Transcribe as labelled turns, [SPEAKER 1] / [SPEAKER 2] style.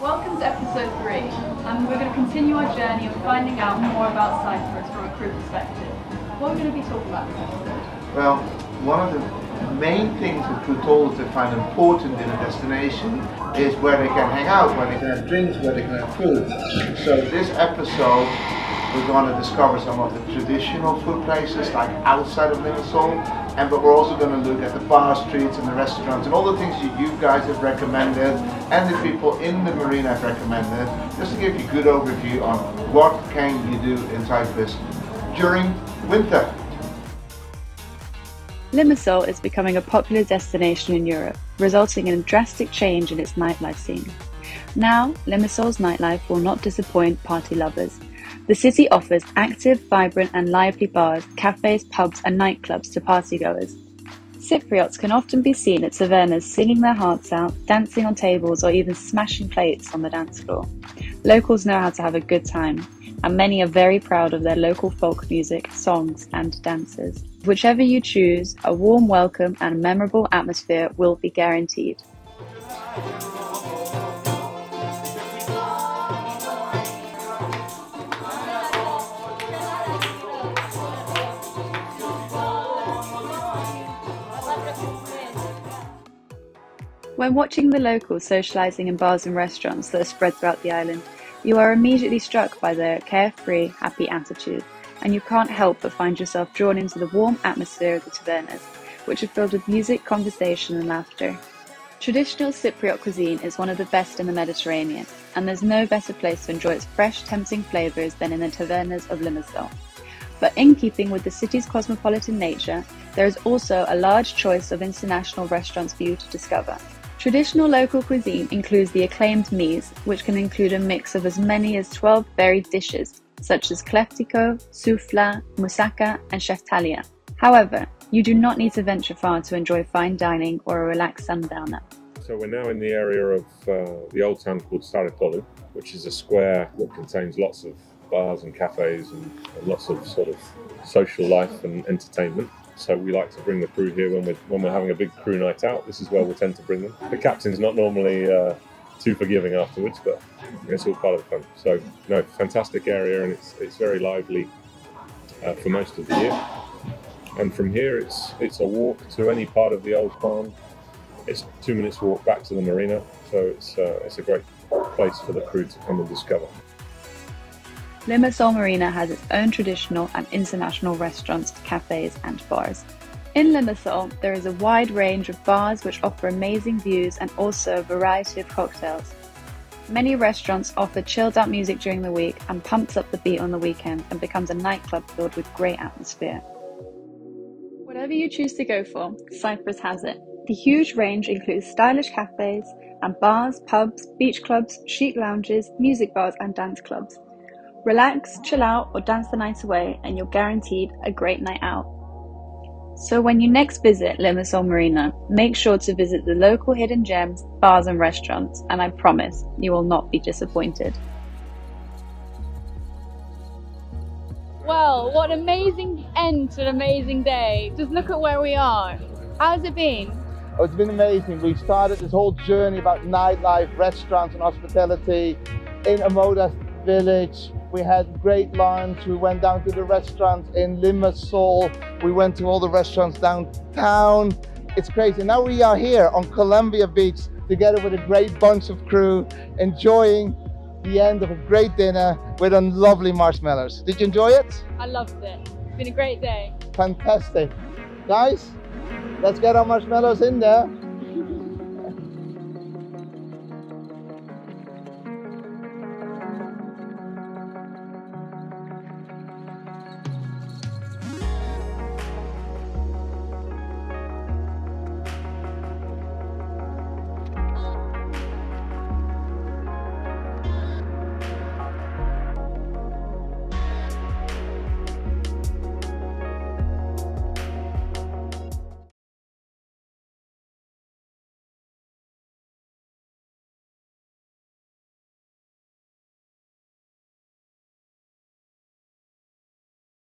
[SPEAKER 1] Welcome to episode 3, and we're going to continue our journey of finding out more about Cyprus from a crew perspective. What are we going to be talking about this episode?
[SPEAKER 2] Well, one of the main things that they find important in a destination is where they can hang out, where they can have drinks, where they can have food. So this episode we're going to discover some of the traditional food places like outside of Limassol and but we're also going to look at the bar streets and the restaurants and all the things that you guys have recommended and the people in the marina have recommended just to give you a good overview on what can you do in Cyprus during winter.
[SPEAKER 3] Limassol is becoming a popular destination in Europe, resulting in a drastic change in its nightlife scene. Now, Limassol's nightlife will not disappoint party lovers the city offers active, vibrant and lively bars, cafes, pubs and nightclubs to partygoers. Cypriots can often be seen at tavernas singing their hearts out, dancing on tables or even smashing plates on the dance floor. Locals know how to have a good time, and many are very proud of their local folk music, songs and dances. Whichever you choose, a warm welcome and memorable atmosphere will be guaranteed. When watching the locals socialising in bars and restaurants that are spread throughout the island, you are immediately struck by their carefree, happy attitude, and you can't help but find yourself drawn into the warm atmosphere of the tavernas, which are filled with music, conversation, and laughter. Traditional Cypriot cuisine is one of the best in the Mediterranean, and there's no better place to enjoy its fresh, tempting flavours than in the tavernas of Limassol. But in keeping with the city's cosmopolitan nature, there is also a large choice of international restaurants for you to discover. Traditional local cuisine includes the acclaimed meze, which can include a mix of as many as 12 varied dishes, such as kleftiko, soufla, moussaka, and sheftalia. However, you do not need to venture far to enjoy fine dining or a relaxed sundowner.
[SPEAKER 4] So we're now in the area of uh, the old town called Saripolou, which is a square that contains lots of bars and cafes and, and lots of sort of social life and entertainment. So we like to bring the crew here when we're when we're having a big crew night out. This is where we'll tend to bring them. The captain's not normally uh, too forgiving afterwards, but it's all part of the fun. So no, fantastic area, and it's it's very lively uh, for most of the year. And from here, it's it's a walk to any part of the old farm. It's two minutes walk back to the marina, so it's uh, it's a great place for the crew to come and discover.
[SPEAKER 3] Limassol Marina has its own traditional and international restaurants, cafes, and bars. In Limassol, there is a wide range of bars which offer amazing views and also a variety of cocktails. Many restaurants offer chilled out music during the week and pumps up the beat on the weekend and becomes a nightclub filled with great atmosphere. Whatever you choose to go for, Cyprus has it. The huge range includes stylish cafes and bars, pubs, beach clubs, chic lounges, music bars, and dance clubs. Relax, chill out, or dance the night away, and you're guaranteed a great night out. So when you next visit Limassol Marina, make sure to visit the local hidden gems, bars, and restaurants, and I promise you will not be disappointed.
[SPEAKER 5] Well, what an amazing end to an amazing day. Just look at where we are. How's it been?
[SPEAKER 6] Oh, it's been amazing. We started this whole journey about nightlife, restaurants, and hospitality in a modest village we had great lunch. We went down to the restaurants in Limassol. We went to all the restaurants downtown. It's crazy. Now we are here on Columbia Beach together with a great bunch of crew enjoying the end of a great dinner with a lovely marshmallows. Did you enjoy it?
[SPEAKER 5] I loved it. It's been a great day.
[SPEAKER 6] Fantastic. Guys, let's get our marshmallows in there.